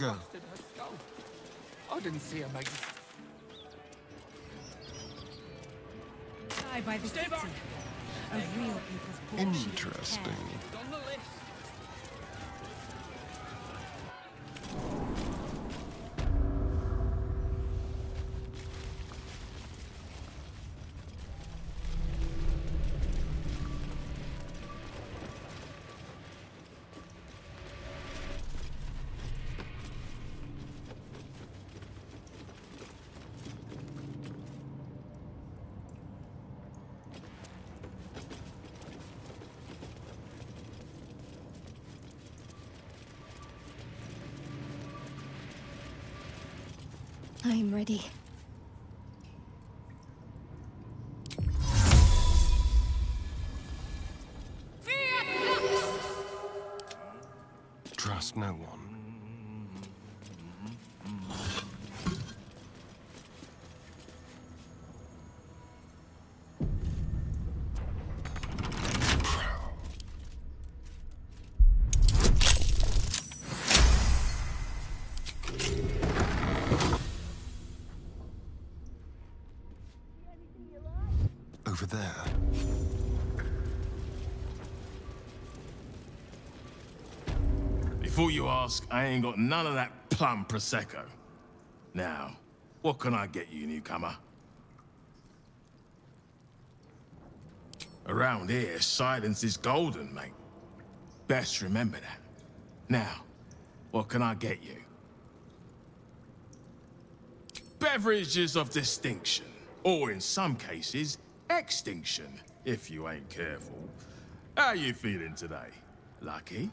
Go. busted her skull. I didn't see her make Die by the Stay city. back. A real people's portion of Interesting. There. Before you ask, I ain't got none of that plum Prosecco. Now, what can I get you, newcomer? Around here, silence is golden, mate. Best remember that. Now, what can I get you? Beverages of distinction, or in some cases, extinction, if you ain't careful. How you feeling today? Lucky?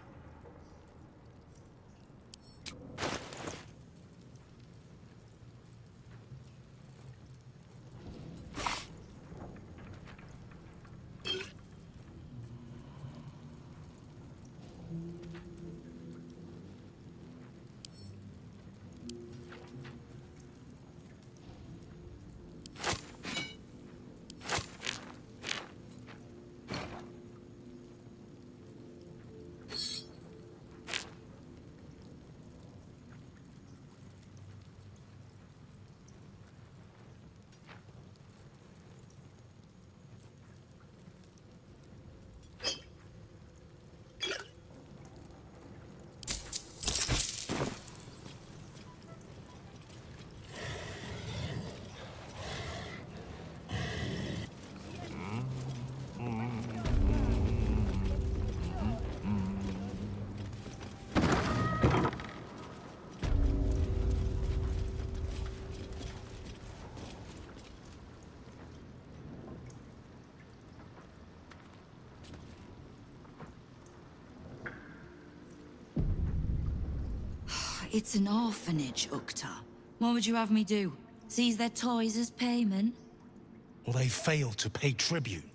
It's an orphanage, Uktar. What would you have me do? Seize their toys as payment? Well, they failed to pay tribute.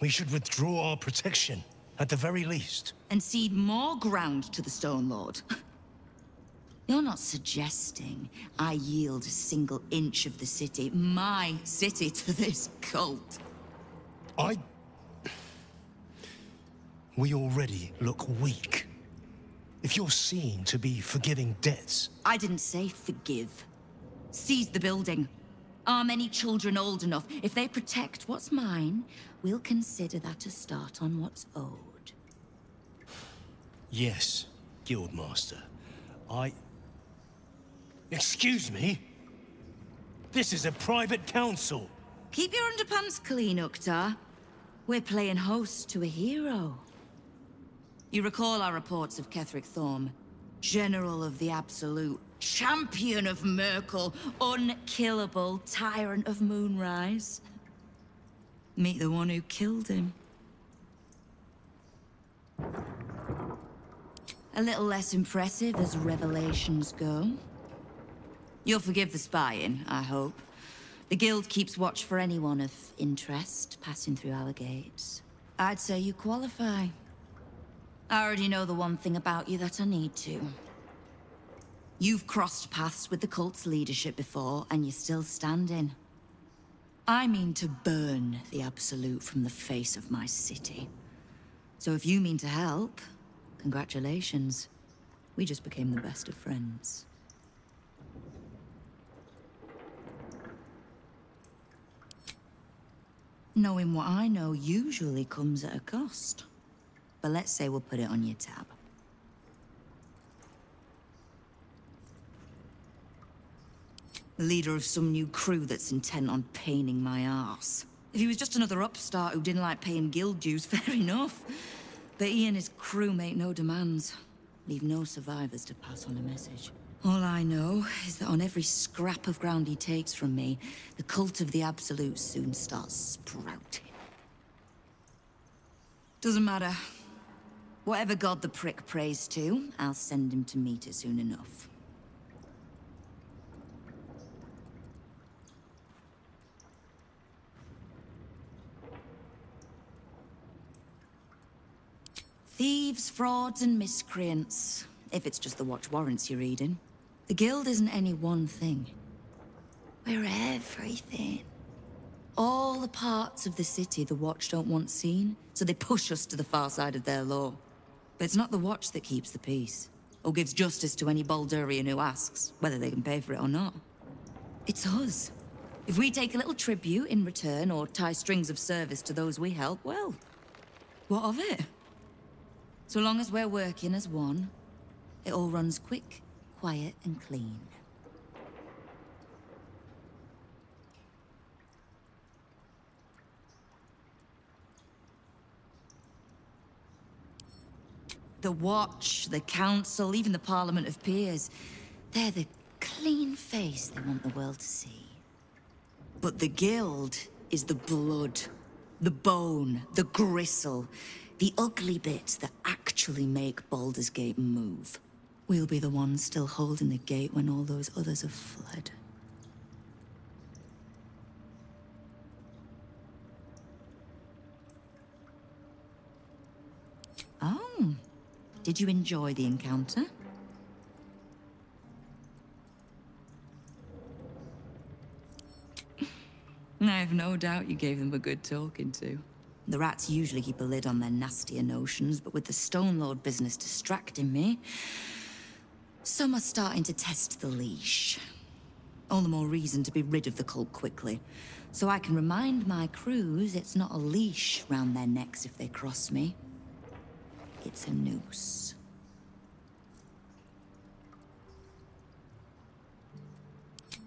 We should withdraw our protection, at the very least. And cede more ground to the Stone Lord? You're not suggesting I yield a single inch of the city, my city, to this cult. I... We already look weak. If you're seen to be forgiving debts, I didn't say forgive. Seize the building. Arm any children old enough. If they protect what's mine, we'll consider that a start on what's owed. yes, Guildmaster. I... Excuse me? This is a private council. Keep your underpants clean, Uktar. We're playing host to a hero. You recall our reports of Ketheric Thorm, General of the Absolute, Champion of Myrkul, Unkillable, Tyrant of Moonrise. Meet the one who killed him. A little less impressive as revelations go. You'll forgive the spying, I hope. The Guild keeps watch for anyone of interest passing through our gates. I'd say you qualify. I already know the one thing about you that I need to. You've crossed paths with the cult's leadership before, and you're still standing. I mean to burn the Absolute from the face of my city. So if you mean to help, congratulations. We just became the best of friends. Knowing what I know usually comes at a cost. But let's say we'll put it on your tab. The leader of some new crew that's intent on paining my ass. If he was just another upstart who didn't like paying guild dues, fair enough. But he and his crew make no demands. Leave no survivors to pass on a message. All I know is that on every scrap of ground he takes from me, the cult of the Absolute soon starts sprouting. Doesn't matter. Whatever god the prick prays to, I'll send him to meet it soon enough. Thieves, frauds, and miscreants. If it's just the watch warrants you're reading. The guild isn't any one thing. We're everything. All the parts of the city the watch don't want seen, so they push us to the far side of their law. But it's not the watch that keeps the peace, or gives justice to any Baldurian who asks, whether they can pay for it or not. It's us. If we take a little tribute in return, or tie strings of service to those we help, well, what of it? So long as we're working as one, it all runs quick, quiet, and clean. The Watch, the Council, even the Parliament of Peers. They're the clean face they want the world to see. But the Guild is the blood, the bone, the gristle, the ugly bits that actually make Baldur's Gate move. We'll be the ones still holding the gate when all those others have fled. Oh, did you enjoy the encounter? I have no doubt you gave them a good talking to. The rats usually keep a lid on their nastier notions, but with the Stone Lord business distracting me, some are starting to test the leash. All the more reason to be rid of the cult quickly, so I can remind my crews it's not a leash round their necks if they cross me. It's a noose.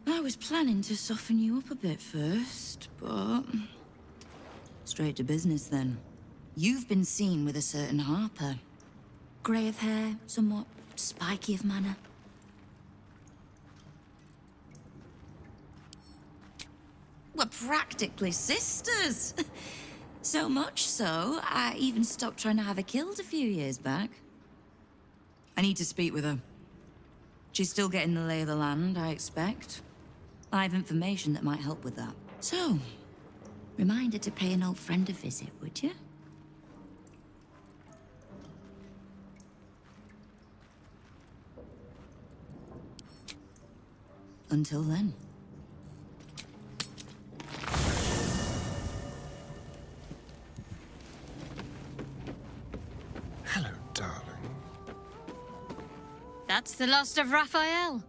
I was planning to soften you up a bit first, but... Straight to business then. You've been seen with a certain Harper. Grey of hair, somewhat spiky of manner. We're practically sisters. so much so, I even stopped trying to have her killed a few years back. I need to speak with her. She's still getting the lay of the land, I expect. I have information that might help with that. So, reminder to pay an old friend a visit, would you? Until then. That's the last of Raphael.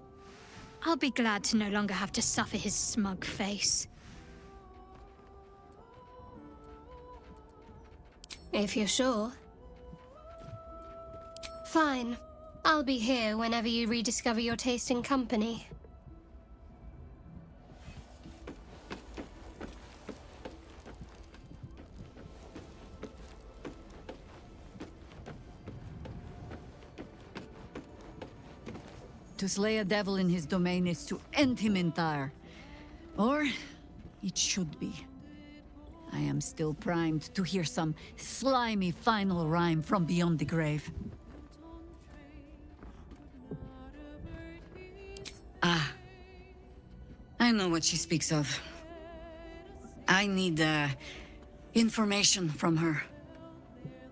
I'll be glad to no longer have to suffer his smug face. If you're sure. Fine. I'll be here whenever you rediscover your taste in company. To slay a devil in his domain is to end him entire. Or it should be. I am still primed to hear some slimy final rhyme from beyond the grave. Ah. I know what she speaks of. I need, uh, information from her.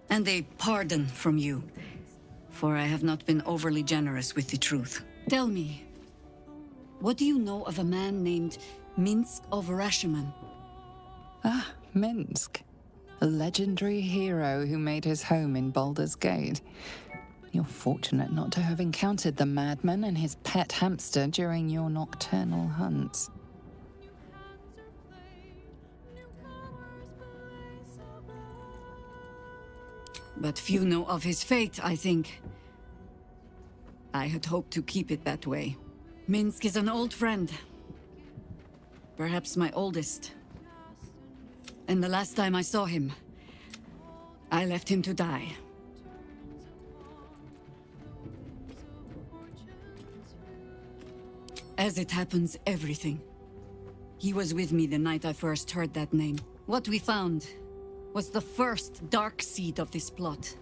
And a pardon from you. For I have not been overly generous with the truth. Tell me, what do you know of a man named Minsc of Rashemen? Ah, Minsc. A legendary hero who made his home in Baldur's Gate. You're fortunate not to have encountered the madman and his pet hamster during your nocturnal hunts. But few know of his fate, I think. I had hoped to keep it that way. Minsc is an old friend. Perhaps my oldest. And the last time I saw him, I left him to die. As it happens, everything. He was with me the night I first heard that name. What we found was the first dark seed of this plot.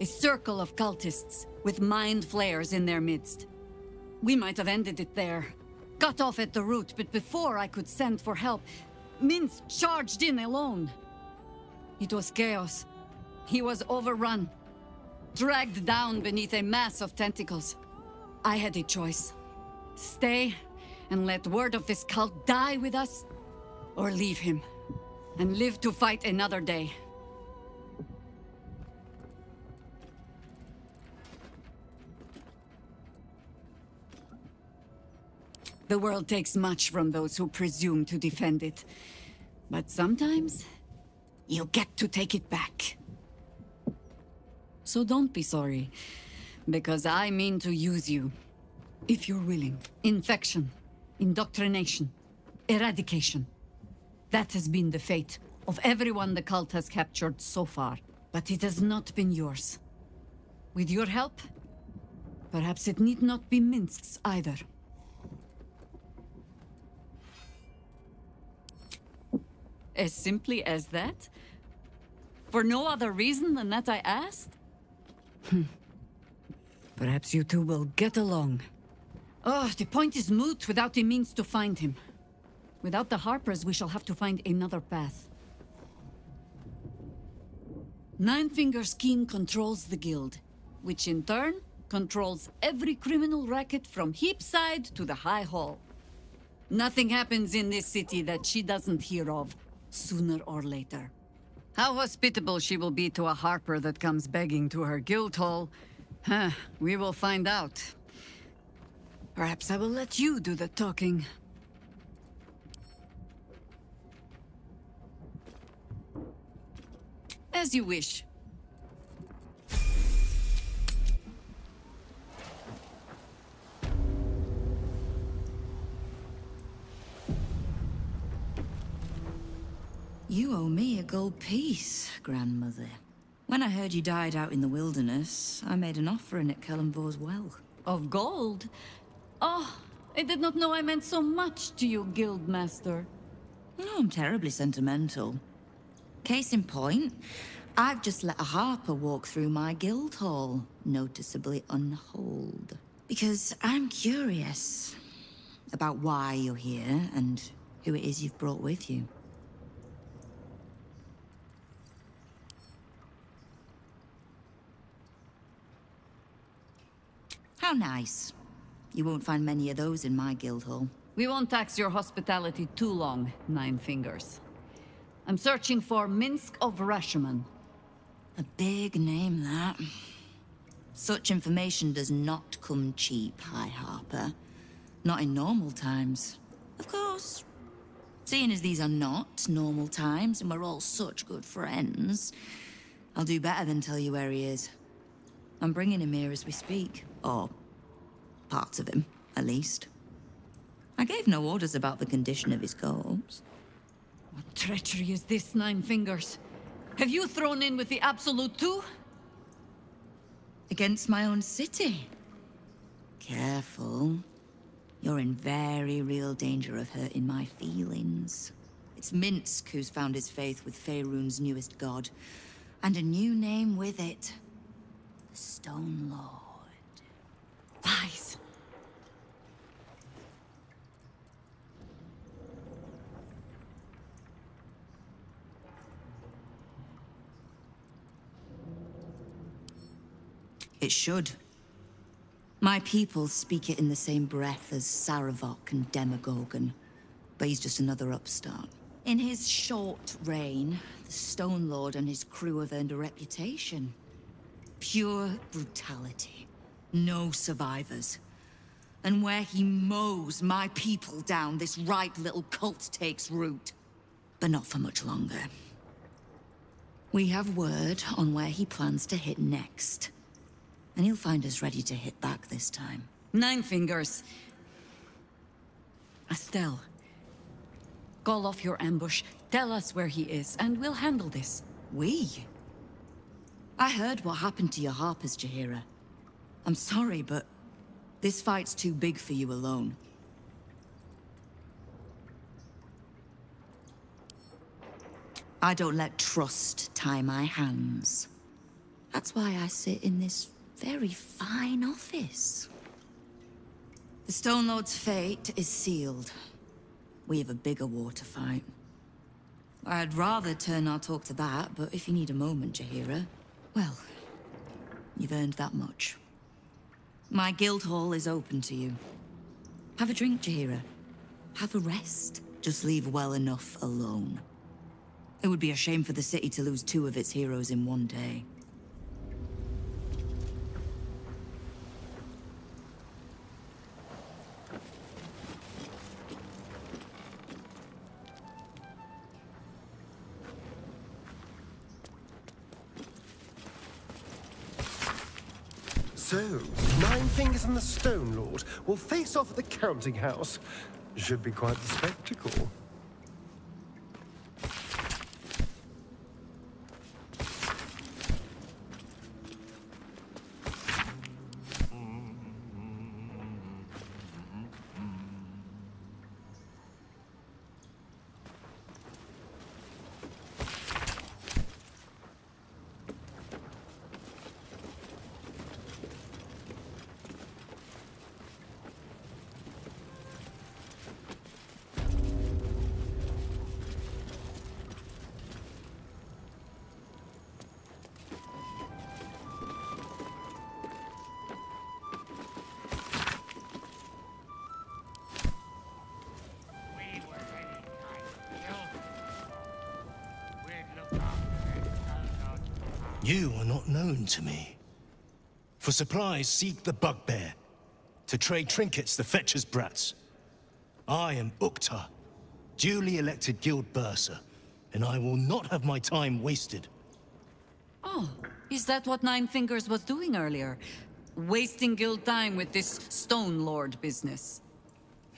A circle of cultists with mind flayers in their midst. We might have ended it there, cut off at the root, but before I could send for help, Minsc charged in alone. It was chaos. He was overrun, dragged down beneath a mass of tentacles. I had a choice. Stay and let word of this cult die with us, or leave him and live to fight another day. The world takes much from those who presume to defend it. But sometimes, you get to take it back. So don't be sorry, because I mean to use you. If you're willing. Infection, indoctrination, eradication. That has been the fate of everyone the cult has captured so far. But it has not been yours. With your help, perhaps it need not be Minsc's either. As simply as that? For no other reason than that I asked? Hmm. Perhaps you two will get along. Oh, the point is moot without the means to find him. Without the Harpers, we shall have to find another path. Nine Fingers Keene controls the guild, which in turn controls every criminal racket from Heapside to the High Hall. Nothing happens in this city that she doesn't hear of, sooner or later. How hospitable she will be to a Harper that comes begging to her guild hall, huh, we will find out. Perhaps I will let you do the talking. As you wish. You owe me a gold piece, grandmother. When I heard you died out in the wilderness, I made an offering at Kelemvor's well. Of gold? Oh, I did not know I meant so much to you, Guildmaster. No, I'm terribly sentimental. Case in point, I've just let a harper walk through my guild hall, noticeably unholed. Because I'm curious about why you're here and who it is you've brought with you. How nice. You won't find many of those in my guild hall. We won't tax your hospitality too long, Nine Fingers. I'm searching for Minsc of Rashemen. A big name, that. Such information does not come cheap, High Harper. Not in normal times. Of course. Seeing as these are not normal times and we're all such good friends, I'll do better than tell you where he is. I'm bringing him here as we speak. Or parts of him, at least. I gave no orders about the condition of his corpse. What treachery is this, Nine Fingers? Have you thrown in with the Absolute too? Against my own city? Careful. You're in very real danger of hurting my feelings. It's Minsc who's found his faith with Faerun's newest god. And a new name with it. The Stone Lord. Lies. It should. My people speak it in the same breath as Sarevok and Demogorgon, but he's just another upstart. In his short reign, the Stone Lord and his crew have earned a reputation. Pure brutality. No survivors. And where he mows my people down, this right little cult takes root. But not for much longer. We have word on where he plans to hit next. And he'll find us ready to hit back this time. Nine Fingers. Estelle. Call off your ambush, tell us where he is, and we'll handle this. We? I heard what happened to your harpers, Jaheira. I'm sorry, but this fight's too big for you alone. I don't let trust tie my hands. That's why I sit in this very fine office. The Stone Lord's fate is sealed. We have a bigger war to fight. I'd rather turn our talk to that, but if you need a moment, Jaheira, well, you've earned that much. My guild hall is open to you. Have a drink, Jaheira. Have a rest. Just leave well enough alone. It would be a shame for the city to lose two of its heroes in one day. And the Stone Lord will face off at the counting house. Should be quite the spectacle. You are not known to me. For supplies, seek the bugbear. To trade trinkets, the fetcher's brats. I am Uktar, duly elected guild bursar, and I will not have my time wasted. Oh, is that what Nine Fingers was doing earlier? Wasting guild time with this Stone Lord business.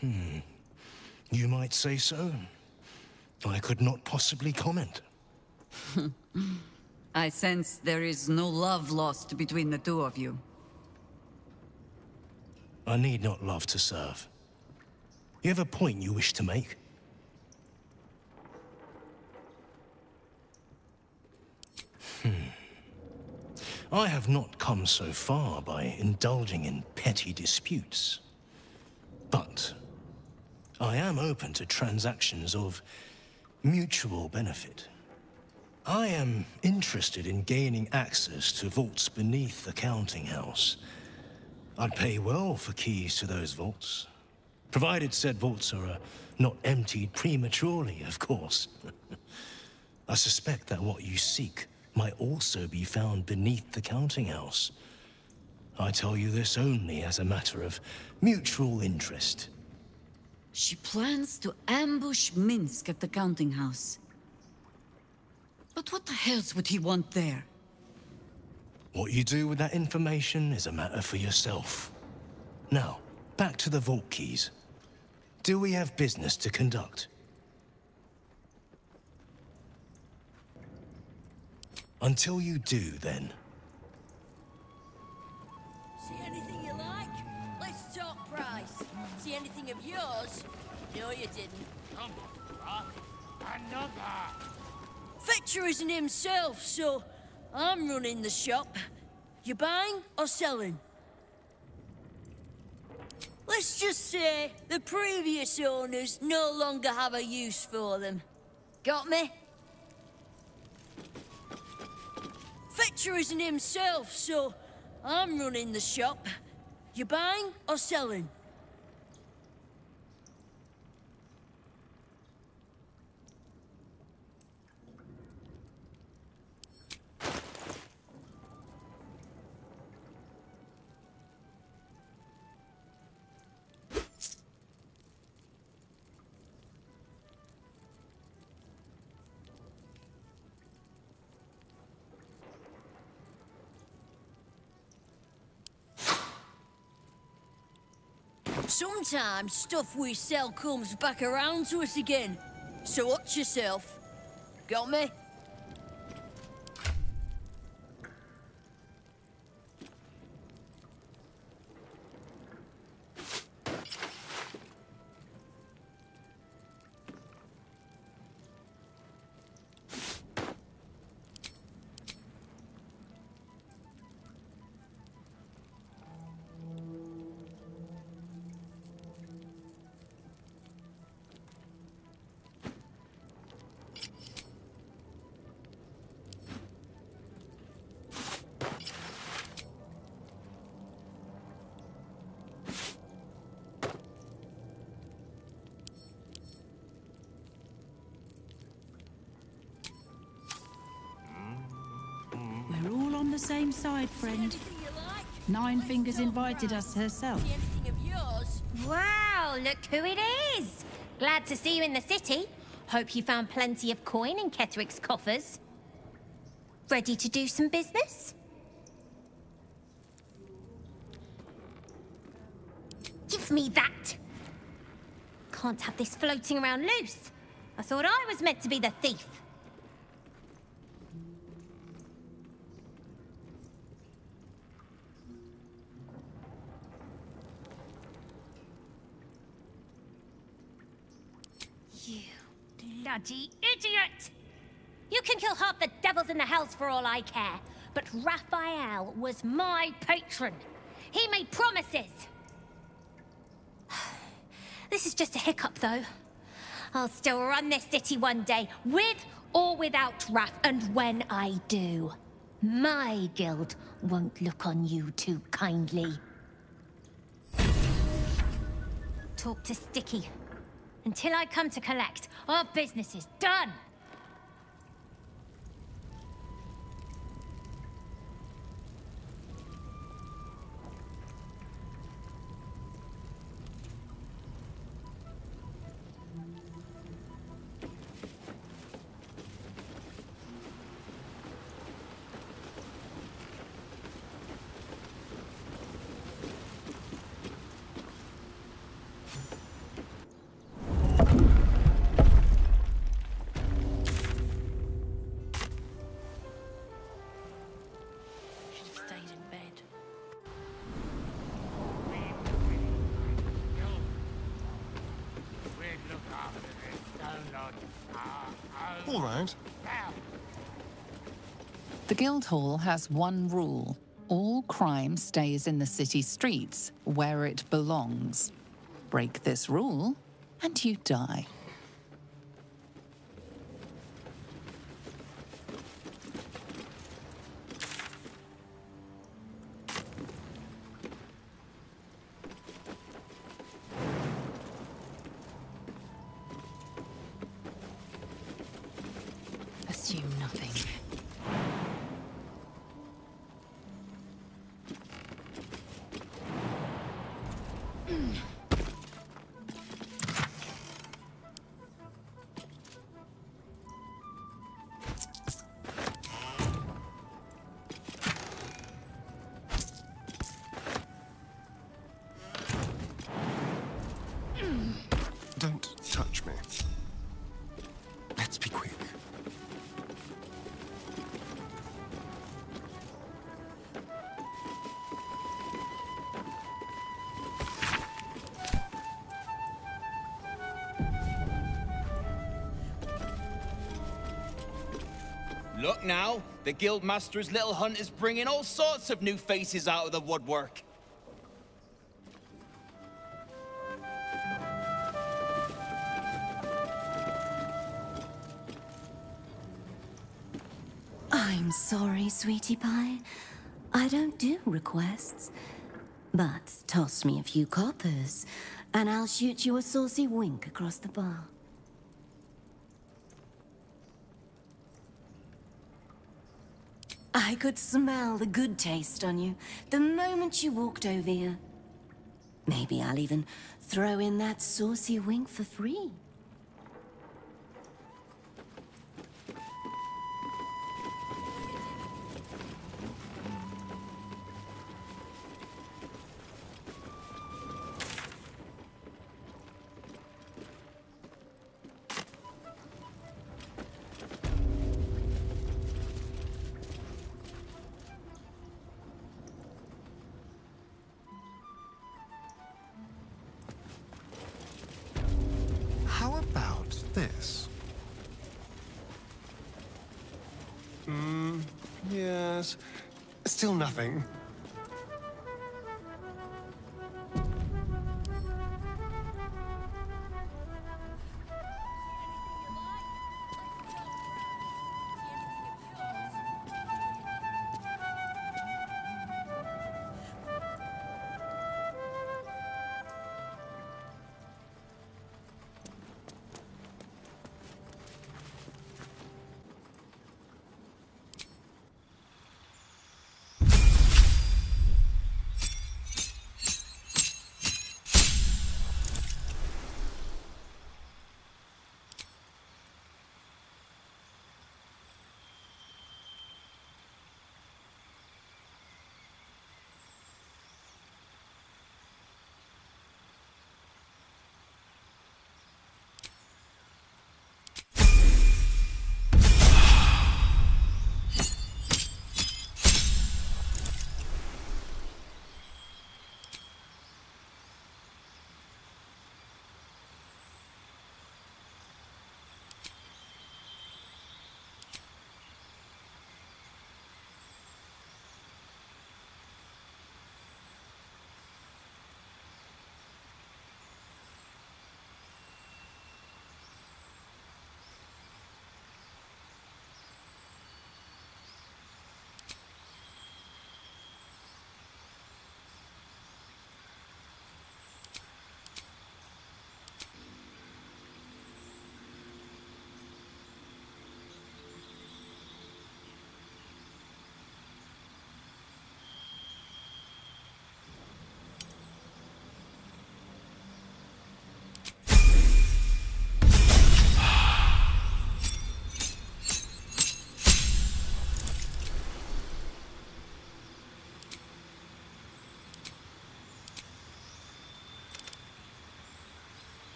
Hmm. You might say so. I could not possibly comment. I sense there is no love lost between the two of you. I need not love to serve. You have a point you wish to make? Hmm. I have not come so far by indulging in petty disputes. But I am open to transactions of mutual benefit. I am interested in gaining access to vaults beneath the counting house. I'd pay well for keys to those vaults. Provided said vaults are uh, not emptied prematurely, of course. I suspect that what you seek might also be found beneath the counting house. I tell you this only as a matter of mutual interest. She plans to ambush Minsc at the counting house. But what the hells would he want there? What you do with that information is a matter for yourself. Now, back to the vault keys. Do we have business to conduct? Until you do, then. See anything you like? Let's talk price. See anything of yours? No, you didn't. Another! Fetcher isn't himself, so I'm running the shop. You buying or selling? Let's just say the previous owners no longer have a use for them. Got me? Fetcher isn't himself, so I'm running the shop. You buying or selling? Sometimes stuff we sell comes back around to us again. So watch yourself. Got me? Same side, friend. Nine Fingers invited us herself. Wow, look who it is! Glad to see you in the city. Hope you found plenty of coin in Ketheric's coffers. Ready to do some business? Give me that! Can't have this floating around loose. I thought I was meant to be the thief. Bloody idiot! You can kill half the devils in the hells for all I care, but Raphael was my patron. He made promises. This is just a hiccup, though. I'll still run this city one day, with or without Raph, and when I do, my guild won't look on you too kindly. Talk to Sticky. Until I come to collect, our business is done! All right. The Guildhall has one rule all crime stays in the city streets where it belongs. Break this rule, and you die. The Guildmaster's little hunt is bringing all sorts of new faces out of the woodwork. I'm sorry, sweetie pie. I don't do requests. But toss me a few coppers, and I'll shoot you a saucy wink across the bar. I could smell the good taste on you the moment you walked over here. Maybe I'll even throw in that saucy wink for free.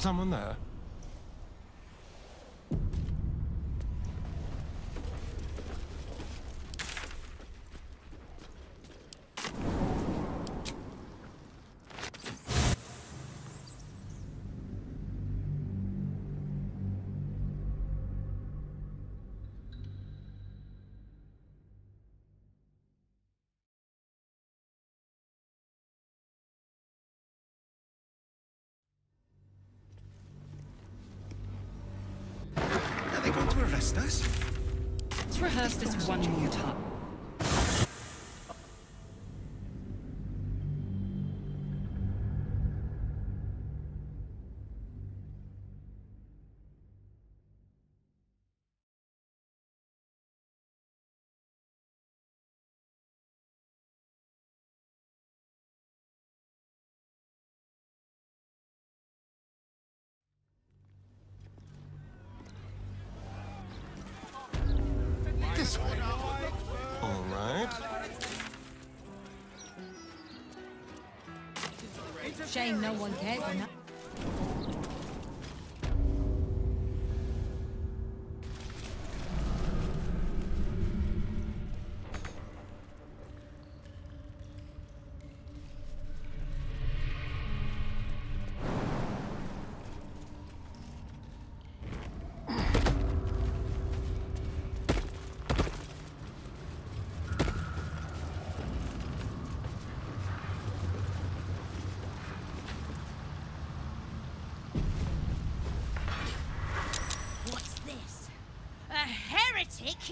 Someone there? Shame no one cares enough.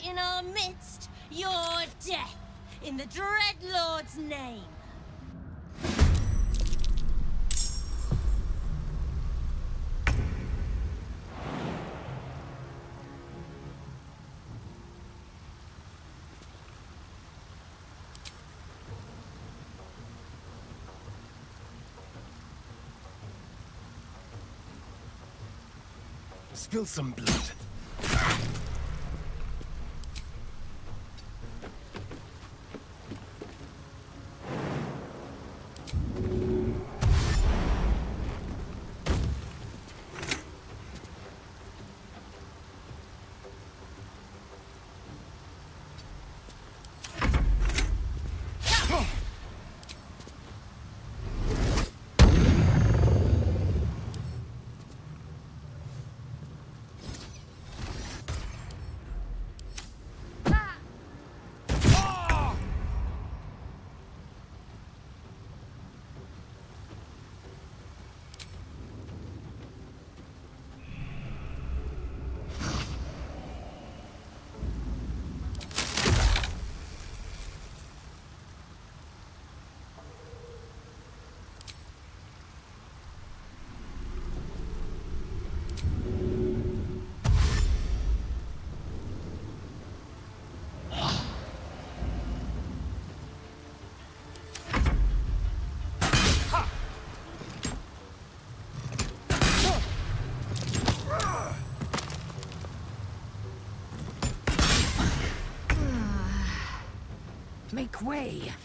In our midst? Your death, in the Dreadlord's name. Spill some blood. Make way.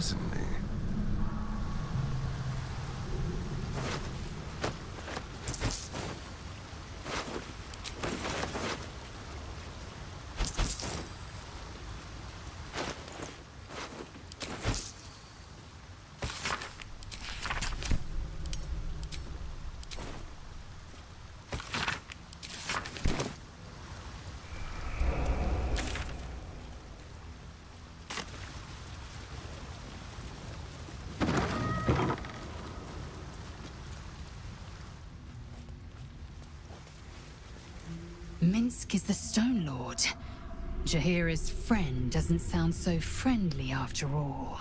Certainly. Minsc is the Stone Lord. Jaheira's friend doesn't sound so friendly after all.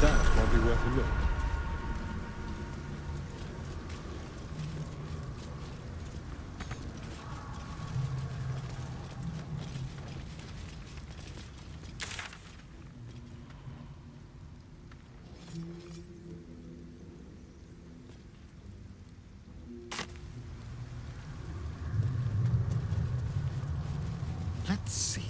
That might be worth a look. Let's see.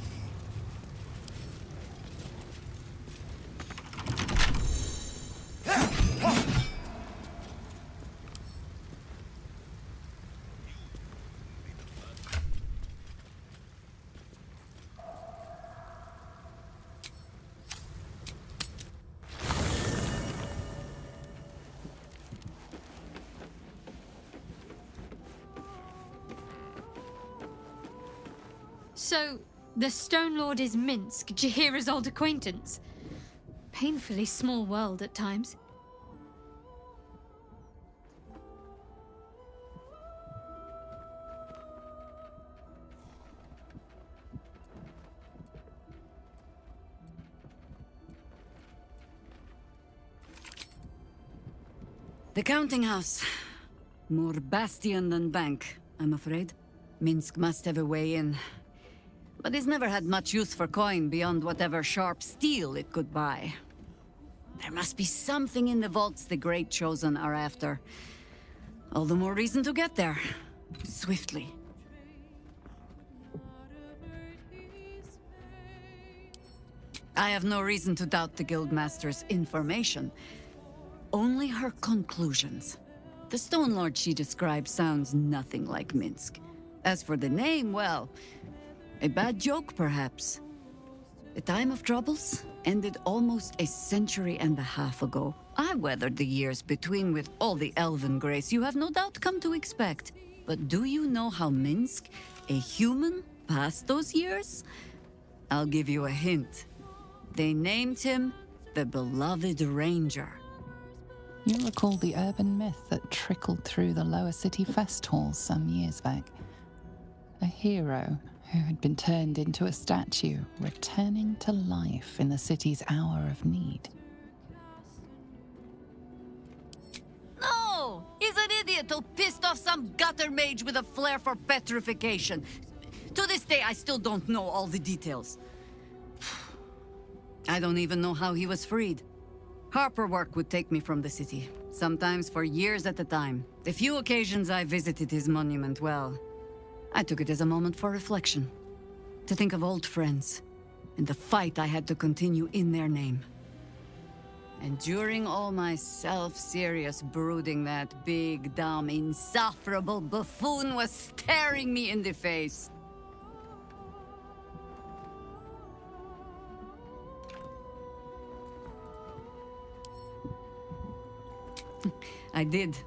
So, the Stone Lord is Minsc, Jaheira's old acquaintance. Painfully small world at times. The counting house. More bastion than bank, I'm afraid. Minsc must have a way in. But it's never had much use for coin beyond whatever sharp steel it could buy. There must be something in the vaults the Great Chosen are after. All the more reason to get there. Swiftly. I have no reason to doubt the Guildmaster's information. Only her conclusions. The Stone Lord she describes sounds nothing like Minsc. As for the name, well, a bad joke, perhaps. The time of troubles ended almost a century and a half ago. I weathered the years between with all the elven grace you have no doubt come to expect. But do you know how Minsc, a human, passed those years? I'll give you a hint. They named him the Beloved Ranger. You recall the urban myth that trickled through the lower city fest halls some years back. A hero who had been turned into a statue, returning to life in the city's hour of need. No! He's an idiot who pissed off some gutter mage with a flair for petrification. To this day, I still don't know all the details. I don't even know how he was freed. Harper work would take me from the city, sometimes for years at a time. The few occasions I visited his monument, well, I took it as a moment for reflection. To think of old friends, and the fight I had to continue in their name. And during all my self-serious brooding, that big, dumb, insufferable buffoon was staring me in the face. I did.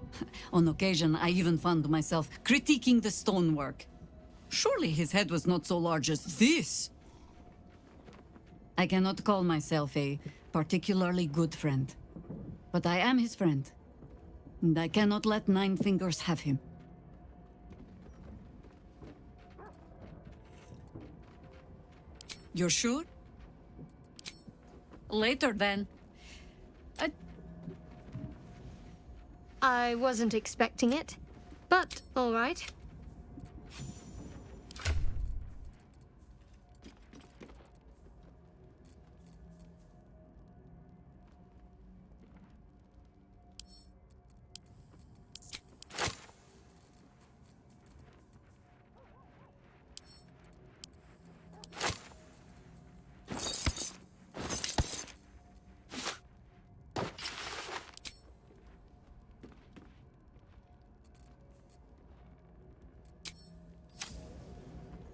On occasion, I even found myself critiquing the stonework. Surely his head was not so large as this. I cannot call myself a particularly good friend. But I am his friend. And I cannot let Nine Fingers have him. You're sure? Later, then. I wasn't expecting it, but all right.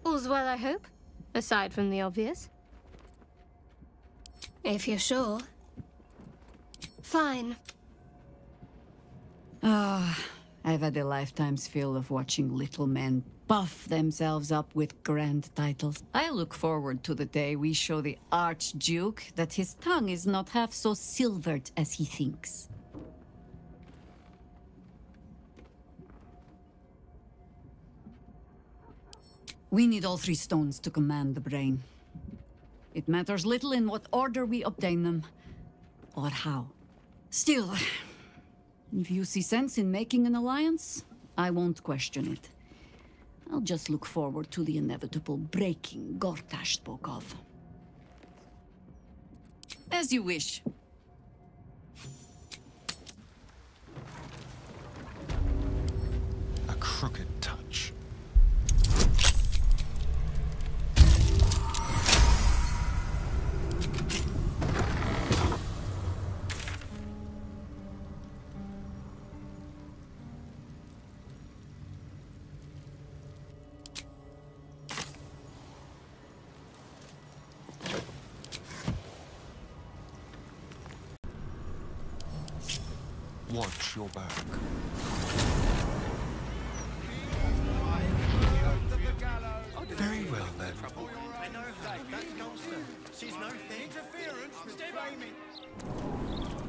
All's well, I hope? Aside from the obvious. If you're sure. Fine. Ah, I've had a lifetime's fill of watching little men puff themselves up with grand titles. I look forward to the day we show the Archduke that his tongue is not half so silvered as he thinks. We need all three stones to command the brain. It matters little in what order we obtain them, or how. Still, if you see sense in making an alliance, I won't question it. I'll just look forward to the inevitable breaking Gortash spoke of. As you wish. A crooked She's no thing. Interference, Mr. Flaming. Very,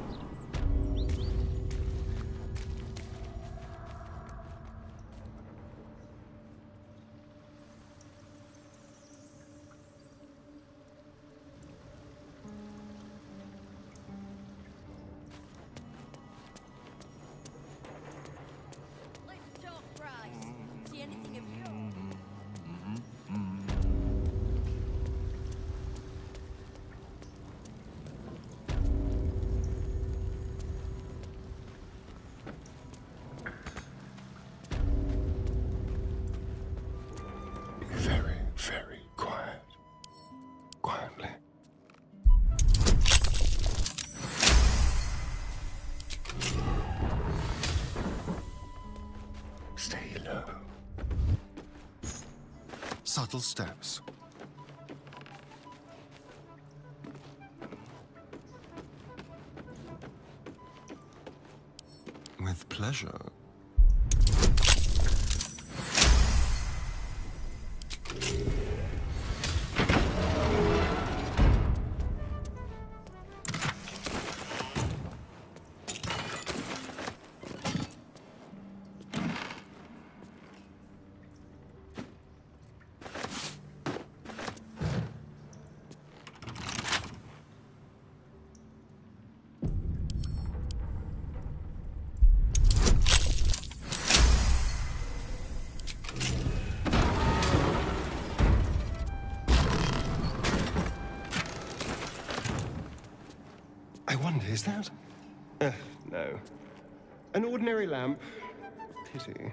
Subtle steps. With pleasure. Wonder, is that? Uh, no. An ordinary lamp. Pity.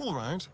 All right.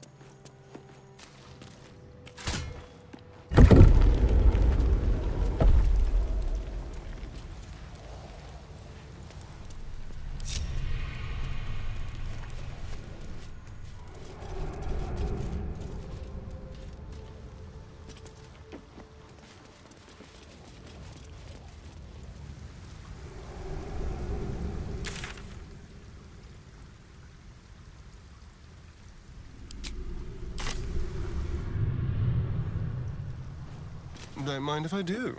Don't mind if I do.